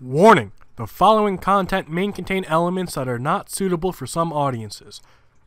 Warning the following content may contain elements that are not suitable for some audiences.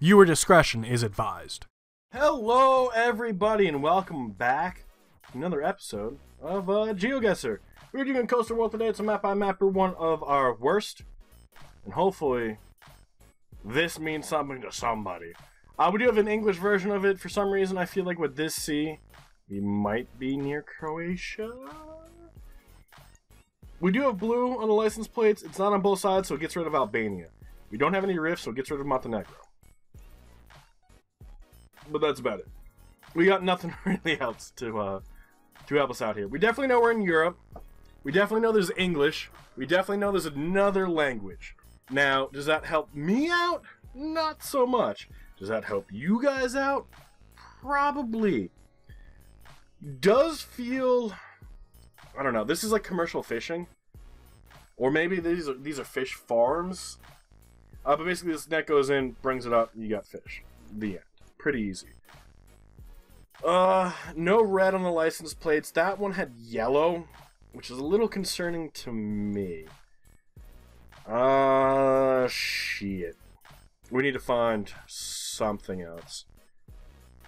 Viewer discretion is advised. Hello, everybody, and welcome back to another episode of uh, GeoGuessr. We're doing Coastal World today. It's a map by mapper, one of our worst, and hopefully, this means something to somebody. Uh, we do have an English version of it. For some reason, I feel like with this sea, we might be near Croatia. We do have blue on the license plates. It's not on both sides, so it gets rid of Albania. We don't have any rifts, so it gets rid of Montenegro. But that's about it. We got nothing really else to uh, to help us out here. We definitely know we're in Europe. We definitely know there's English. We definitely know there's another language. Now, does that help me out? Not so much. Does that help you guys out? Probably. Does feel I don't know. This is like commercial fishing, or maybe these are these are fish farms. Uh, but basically, this net goes in, brings it up, you got fish. The end. Pretty easy. Uh, no red on the license plates. That one had yellow, which is a little concerning to me. Uh, shit. We need to find something else.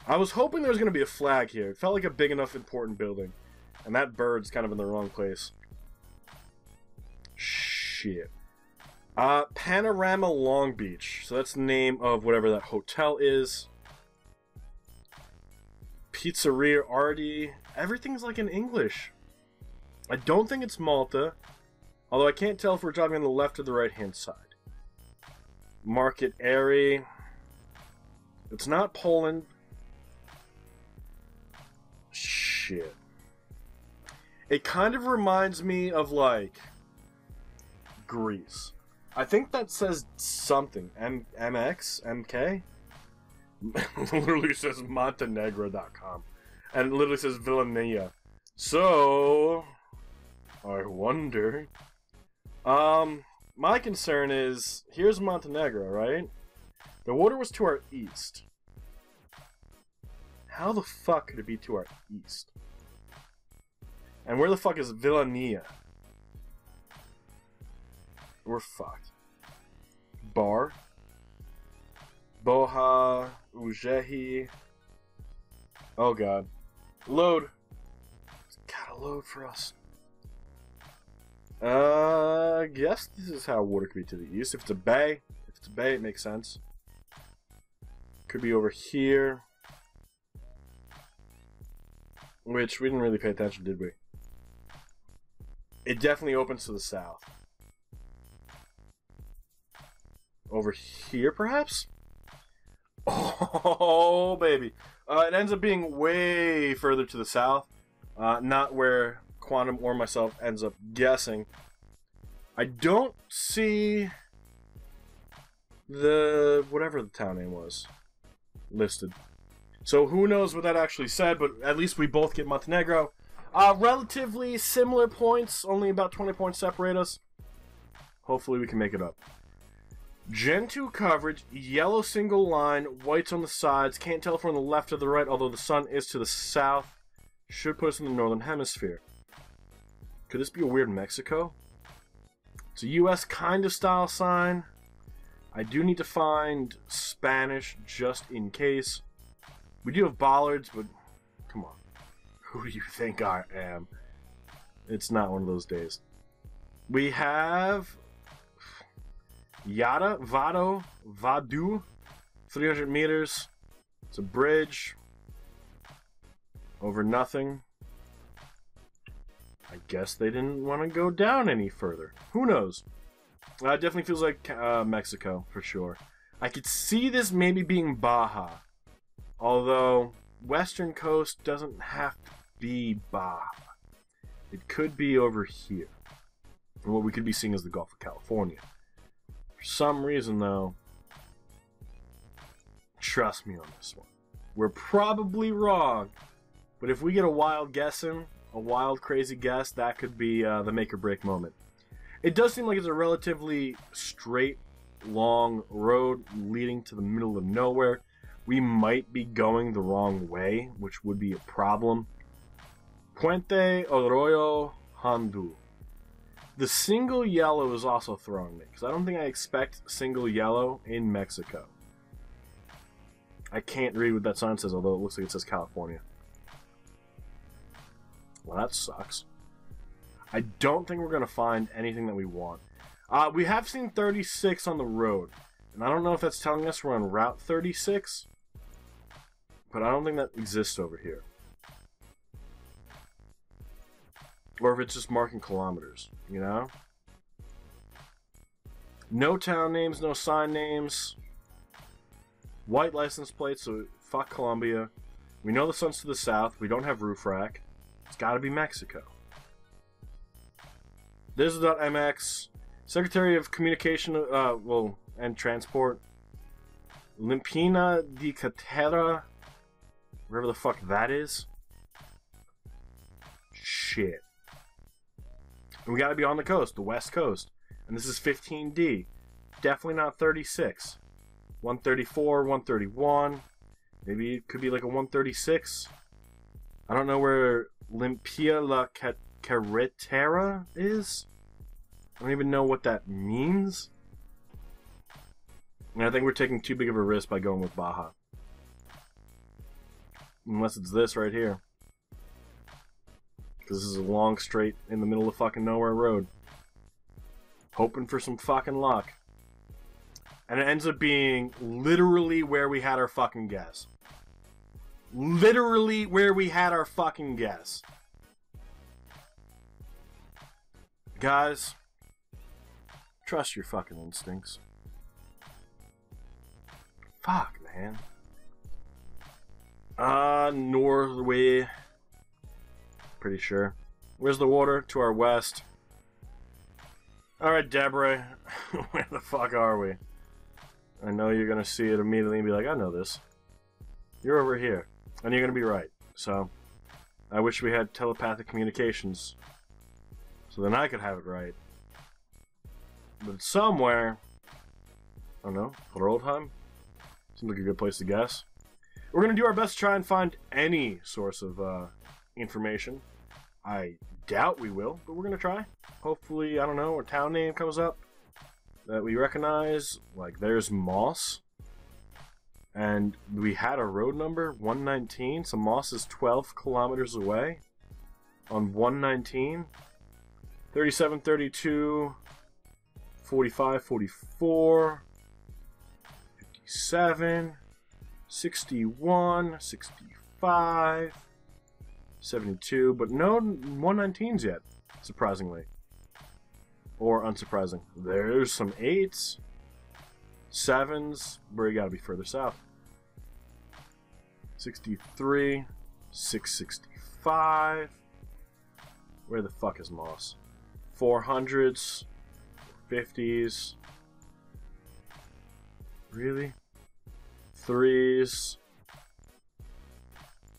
I was hoping there was going to be a flag here. It felt like a big enough important building. And that bird's kind of in the wrong place. Shit. Uh, Panorama Long Beach. So that's the name of whatever that hotel is. Pizzeria Artie. Everything's like in English. I don't think it's Malta. Although I can't tell if we're driving on the left or the right hand side. Market Airy. It's not Poland. Shit. It kind of reminds me of like Greece. I think that says something. M MX? MK? literally says Montenegro.com. And it literally says Villanilla. So I wonder. Um my concern is here's Montenegro, right? The water was to our east. How the fuck could it be to our east? And where the fuck is Villania? We're fucked. Bar. Boha. Ujehi. Oh god. Load. Gotta load for us. Uh, I guess this is how water could be to the east. If it's a bay, if it's a bay, it makes sense. Could be over here. Which we didn't really pay attention, did we? It definitely opens to the south. Over here, perhaps? Oh, baby. Uh, it ends up being way further to the south. Uh, not where Quantum or myself ends up guessing. I don't see the whatever the town name was listed. So who knows what that actually said, but at least we both get Montenegro. Uh, relatively similar points, only about 20 points separate us. Hopefully we can make it up. Gen 2 coverage, yellow single line, whites on the sides. Can't tell on the left or the right, although the sun is to the south. Should put us in the northern hemisphere. Could this be a weird Mexico? It's a US kind of style sign. I do need to find Spanish just in case. We do have bollards, but come on. Who do you think I am? It's not one of those days. We have Yada, Vado, Vadu, 300 meters. It's a bridge over nothing. I guess they didn't want to go down any further. Who knows? Uh, it definitely feels like uh, Mexico, for sure. I could see this maybe being Baja. Although, Western Coast doesn't have to be Baja. It could be over here. And what we could be seeing is the Gulf of California. For some reason, though, trust me on this one. We're probably wrong, but if we get a wild guessing, a wild, crazy guess, that could be uh, the make or break moment. It does seem like it's a relatively straight, long road leading to the middle of nowhere. We might be going the wrong way, which would be a problem. Puente Arroyo Hondu. The single yellow is also throwing me because I don't think I expect single yellow in Mexico. I can't read what that sign says, although it looks like it says California. Well, that sucks. I don't think we're going to find anything that we want. Uh, we have seen 36 on the road. And I don't know if that's telling us we're on Route 36. But I don't think that exists over here. Or if it's just marking kilometers, you know? No town names, no sign names. White license plate, so fuck Colombia. We know the sun's to the south. We don't have roof rack. It's gotta be Mexico. This is .mx. Secretary of Communication, uh, well, and Transport. Limpina de Catera. Wherever the fuck that is. Shit. And we gotta be on the coast, the west coast. And this is 15D. Definitely not 36. 134, 131. Maybe it could be like a 136. I don't know where Limpia la Carretera is. I don't even know what that means. And I think we're taking too big of a risk by going with Baja. Unless it's this right here. Because this is a long straight in the middle of fucking nowhere road. Hoping for some fucking luck. And it ends up being literally where we had our fucking guess. Literally where we had our fucking guess. Guys, trust your fucking instincts. Fuck, man. Uh, Norway. Pretty sure. Where's the water? To our west. Alright, Deborah. Where the fuck are we? I know you're gonna see it immediately and be like, I know this. You're over here. And you're gonna be right. So, I wish we had telepathic communications. So then I could have it right. But somewhere... I don't know. Rodheim? Seems like a good place to guess. We're gonna do our best to try and find any source of uh, information. I doubt we will, but we're gonna try. Hopefully, I don't know, a town name comes up that we recognize. Like, there's Moss. And we had a road number, 119, so Moss is 12 kilometers away on 119. 37, 32, 45, 44, 57, 61, 65, 72, but no 119s yet, surprisingly. Or unsurprising. There's some 8s, 7s, where you gotta be further south. 63, 665. Where the fuck is Moss? 400s, 50s. Really? Threes,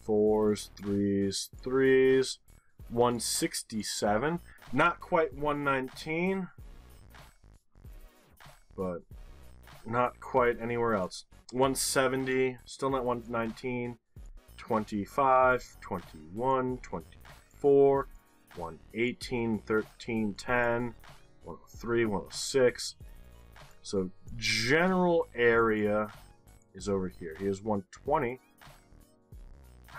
fours, threes, threes. 167. Not quite 119, but not quite anywhere else. 170, still not 119. 25, 21, 24, 118, 13, 10, 103, 106. So general area is over here. Here's 120.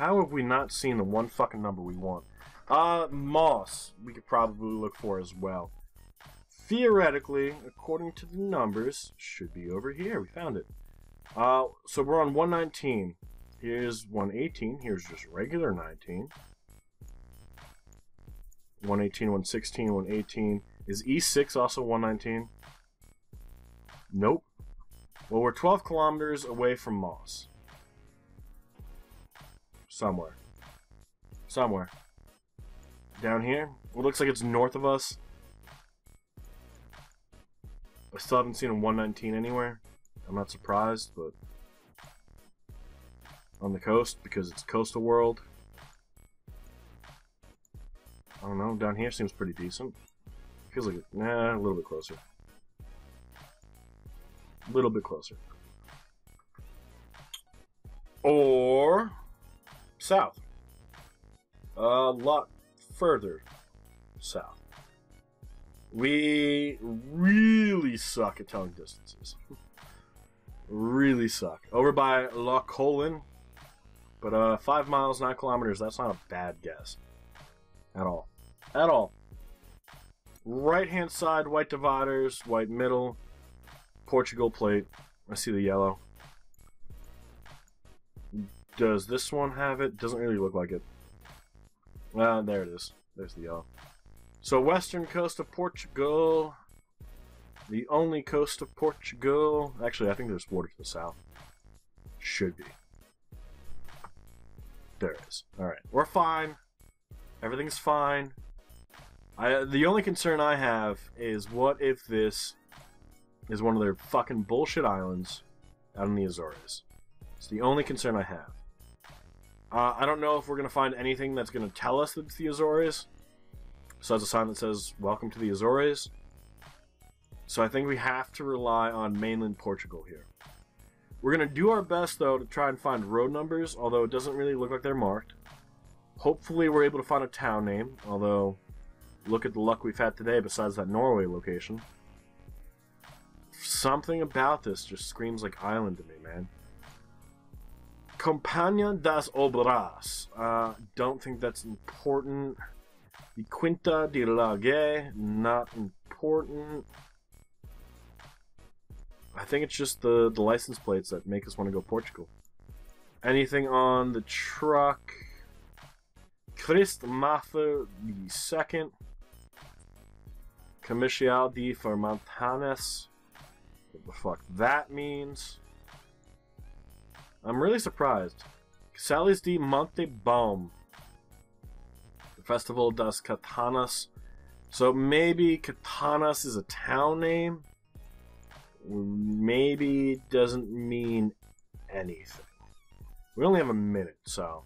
How have we not seen the one fucking number we want? Uh, Moss, we could probably look for as well. Theoretically, according to the numbers, should be over here. We found it. Uh, so we're on 119. Here's 118. Here's just regular 19. 118, 116, 118. Is E6 also 119? Nope. Well, we're 12 kilometers away from Moss. Somewhere. Somewhere. Down here? It looks like it's north of us. I still haven't seen a 119 anywhere. I'm not surprised, but... On the coast, because it's coastal world. I don't know, down here seems pretty decent. Feels like, nah, a little bit closer. A little bit closer. Or south. A lot further south. We really suck at telling distances. really suck. Over by La Colin. But uh, five miles, nine kilometers, that's not a bad guess. At all. At all. Right hand side, white dividers, white middle, Portugal plate. I see the yellow. Does this one have it? Doesn't really look like it. Ah, there it is. There's the yellow. So western coast of Portugal. The only coast of Portugal. Actually, I think there's water to the south. Should be. There it is. Alright. We're fine. Everything's fine. I, the only concern I have is what if this is one of their fucking bullshit islands out in the Azores. It's the only concern I have. Uh, I don't know if we're going to find anything that's going to tell us that it's the Azores. Besides a sign that says, Welcome to the Azores. So I think we have to rely on mainland Portugal here. We're going to do our best, though, to try and find road numbers, although it doesn't really look like they're marked. Hopefully we're able to find a town name, although look at the luck we've had today besides that Norway location. Something about this just screams like island to me, man. Compagnia das Obras. Uh, don't think that's important. The Quinta de la Lague, not important. I think it's just the, the license plates that make us want to go Portugal. Anything on the truck? Christ the second. Commercial de Fermantanes. What the fuck that means. I'm really surprised. Sally's de Monte Baum. The Festival das Katanas. So maybe Katanas is a town name? Maybe it doesn't mean anything. We only have a minute, so.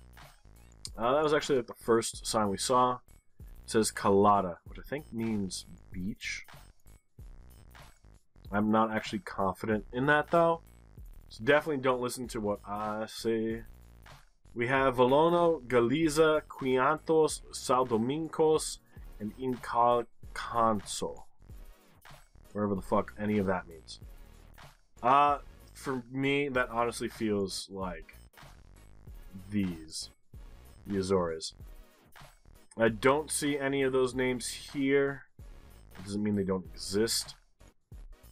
Uh, that was actually like the first sign we saw. It says Calada, which I think means beach. I'm not actually confident in that though. So definitely don't listen to what I say. We have Valono, Galiza, Quiantos, Saldomingos, and Incalcanso. Wherever the fuck any of that means. Uh, for me, that honestly feels like these. The Azores. I don't see any of those names here. It doesn't mean they don't exist.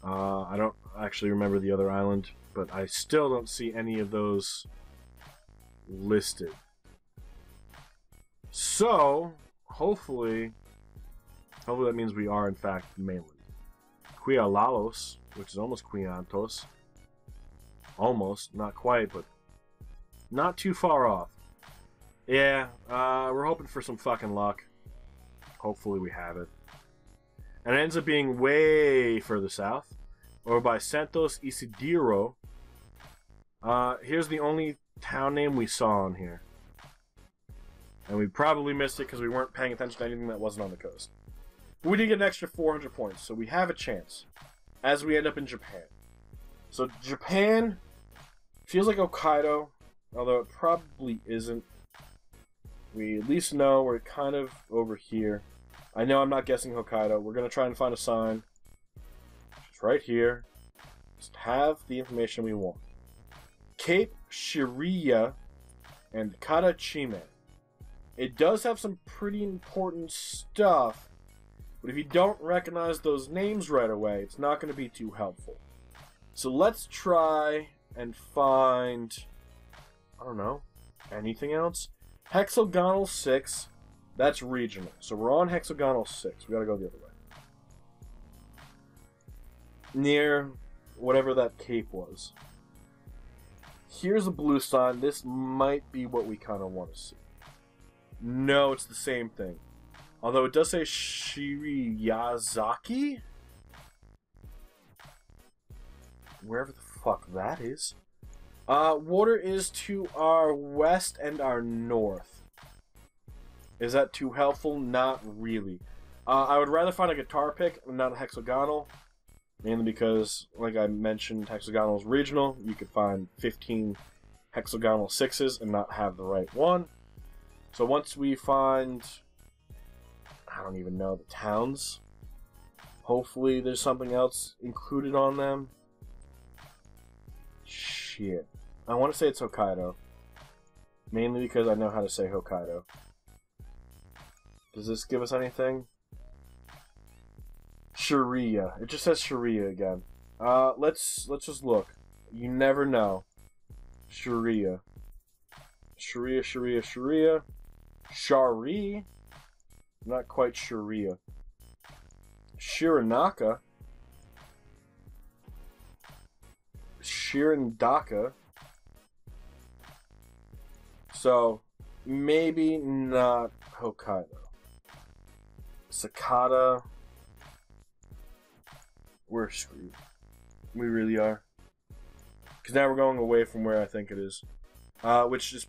Uh, I don't actually remember the other island, but I still don't see any of those listed. So, hopefully, hopefully that means we are in fact mainland. Quialalos, which is almost Quiantos. Almost, not quite, but not too far off. Yeah, uh, we're hoping for some fucking luck. Hopefully we have it. And it ends up being way further south. Over by Santos Isidro. Uh, here's the only town name we saw on here. And we probably missed it because we weren't paying attention to anything that wasn't on the coast. But we did get an extra 400 points, so we have a chance. As we end up in Japan. So Japan feels like Hokkaido, although it probably isn't. We at least know we're kind of over here. I know I'm not guessing Hokkaido. We're going to try and find a sign. It's right here. Just have the information we want. Cape Shiriya and Karachime. It does have some pretty important stuff, but if you don't recognize those names right away, it's not going to be too helpful. So let's try and find, I don't know, anything else? Hexagonal 6, that's regional. So we're on hexagonal 6. We gotta go the other way. Near whatever that cape was. Here's a blue sign. This might be what we kind of want to see. No, it's the same thing. Although it does say Shiriyazaki? Wherever the fuck that is. Uh, water is to our west and our north. Is that too helpful? Not really. Uh, I would rather find a guitar pick not a hexagonal. Mainly because, like I mentioned, hexagonal is regional. You could find 15 hexagonal sixes and not have the right one. So once we find, I don't even know, the towns. Hopefully, there's something else included on them. Shit. I want to say it's Hokkaido. Mainly because I know how to say Hokkaido. Does this give us anything? Sharia. It just says Sharia again. Uh, let's let's just look. You never know. Sharia. Sharia, Sharia, Sharia. Shari. Not quite Sharia. Shiranaka. Shirandaka. So, maybe not Hokkaido. Sakata. We're screwed. We really are. Because now we're going away from where I think it is. Uh, which is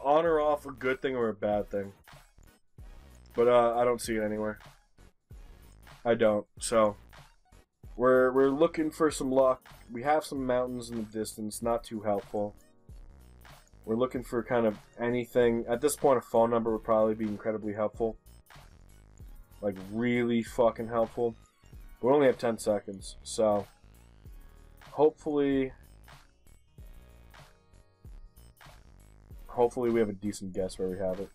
on or off a good thing or a bad thing. But uh, I don't see it anywhere. I don't. So we're we're looking for some luck. We have some mountains in the distance, not too helpful. We're looking for kind of anything. At this point, a phone number would probably be incredibly helpful. Like, really fucking helpful. We only have 10 seconds, so hopefully hopefully we have a decent guess where we have it.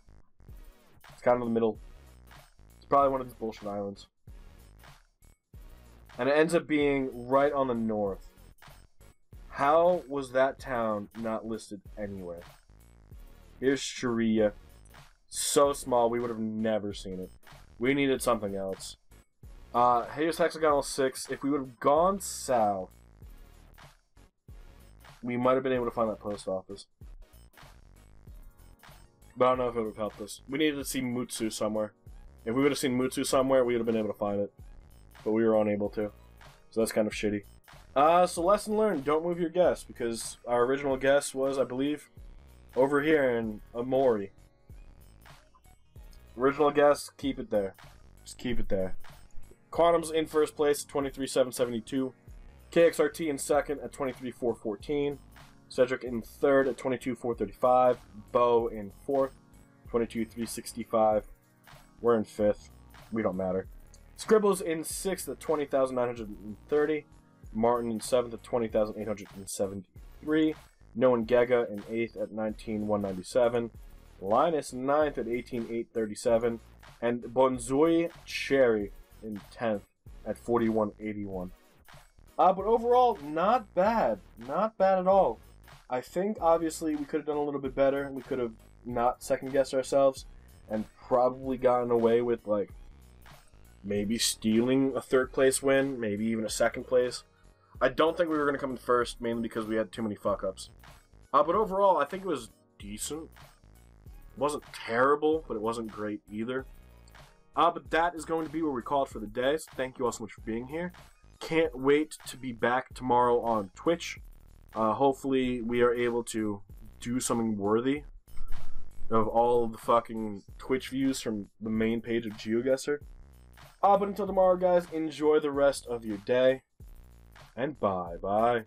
It's kind of in the middle. It's probably one of these bullshit islands. And it ends up being right on the north. How was that town not listed anywhere? Here's Sharia. So small, we would have never seen it. We needed something else. Uh, Hexagonal 6. If we would have gone south, we might have been able to find that post office. But I don't know if it would have helped us. We needed to see Mutsu somewhere. If we would have seen Mutsu somewhere, we would have been able to find it. But we were unable to. So that's kind of shitty. Uh, so lesson learned, don't move your guess, because our original guess was, I believe, over here in Aomori. Original guess, keep it there. Just keep it there. Quantum's in first place at 23,772. KXRT in second at 23,414. Cedric in third at 22,435. Bo in fourth, 22,365. We're in fifth. We don't matter. Scribbles in sixth at 20,930. Martin in seventh at 20,873. Noah Gega in eighth at 19,197. Linus ninth at 18,837. And Bonzui Cherry in 10th at 41,81. Uh, but overall, not bad. Not bad at all. I think obviously we could have done a little bit better. We could have not second guessed ourselves and probably gotten away with like maybe stealing a third place win, maybe even a second place. I don't think we were going to come in first, mainly because we had too many fuck ups. Uh, but overall, I think it was decent. It wasn't terrible, but it wasn't great either. Uh, but that is going to be where we call it for the day. So thank you all so much for being here. Can't wait to be back tomorrow on Twitch. Uh, hopefully, we are able to do something worthy of all of the fucking Twitch views from the main page of GeoGuessr. Uh, but until tomorrow, guys, enjoy the rest of your day. And bye bye.